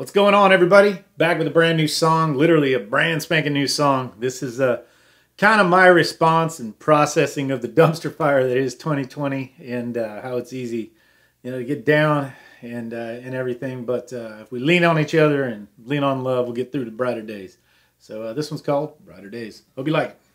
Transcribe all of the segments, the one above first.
What's going on, everybody? Back with a brand new song, literally a brand spanking new song. This is uh, kind of my response and processing of the dumpster fire that is 2020 and uh, how it's easy, you know, to get down and uh, and everything. But uh, if we lean on each other and lean on love, we'll get through the brighter days. So uh, this one's called Brighter Days. Hope you like it.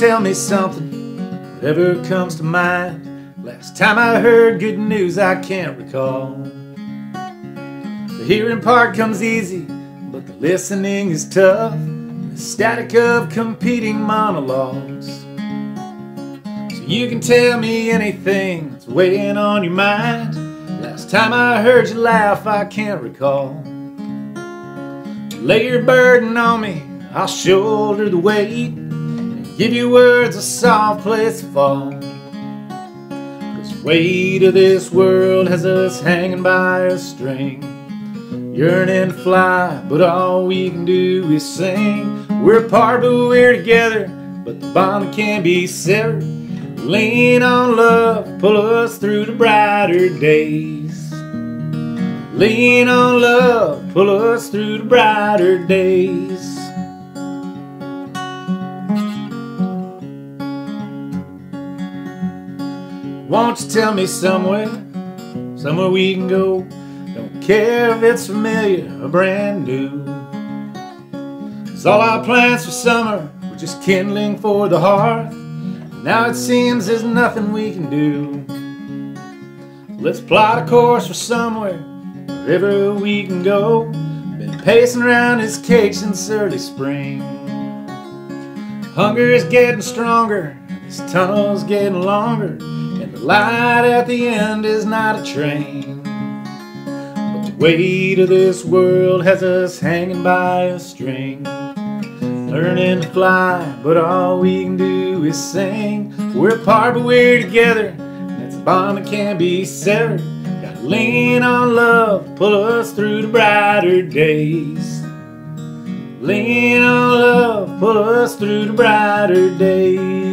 Tell me something, whatever comes to mind? Last time I heard good news, I can't recall. The hearing part comes easy, but the listening is tough. The static of competing monologues. So you can tell me anything that's weighing on your mind. Last time I heard you laugh, I can't recall. Lay your burden on me, I'll shoulder the weight. Give you words a soft place to fall. Cause weight of this world has us hanging by a string. Yearning to fly, but all we can do is sing. We're apart, but we're together. But the bond can't be severed. Lean on love, pull us through the brighter days. Lean on love, pull us through the brighter days. Won't you tell me somewhere, somewhere we can go? Don't care if it's familiar or brand new. Cause all our plans for summer were just kindling for the hearth. Now it seems there's nothing we can do. Let's plot a course for somewhere, wherever we can go. Been pacing around this cage since early spring. Hunger is getting stronger, this tunnel's getting longer. Light at the end is not a train. But the weight of this world has us hanging by a string. Learning to fly, but all we can do is sing. We're apart, but we're together. It's a bond that can't be severed. Gotta lean on love, pull us through the brighter days. Lean on love, pull us through the brighter days.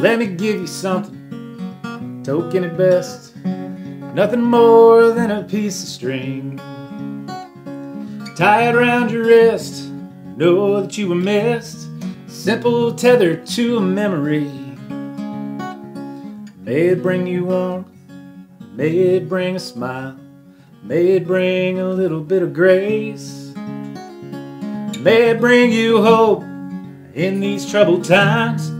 Let me give you something, token at best, nothing more than a piece of string. Tie it around your wrist, know that you were missed. Simple tether to a memory. May it bring you warmth, may it bring a smile, may it bring a little bit of grace. May it bring you hope in these troubled times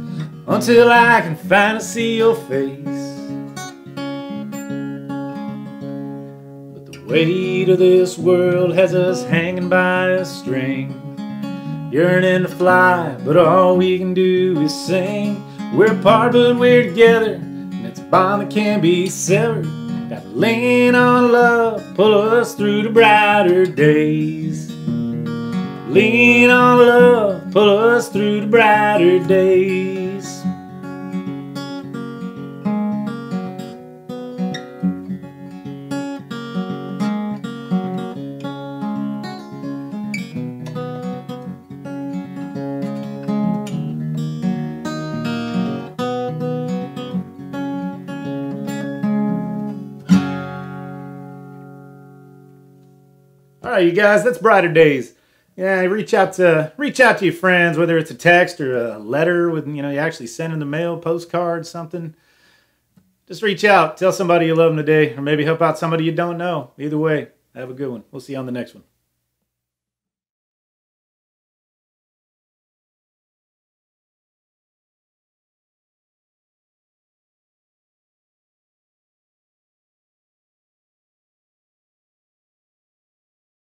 until I can finally see your face. But the weight of this world has us hanging by a string, yearning to fly, but all we can do is sing. We're apart, but we're together, and it's a bond that can't be severed. Gotta lean on love, pull us through the brighter days. Lean on love, pull us through the brighter days. All right, you guys, that's brighter days. Yeah, reach out to reach out to your friends, whether it's a text or a letter with you know you actually send in the mail, postcard, something. Just reach out, tell somebody you love them today, or maybe help out somebody you don't know. Either way, have a good one. We'll see you on the next one.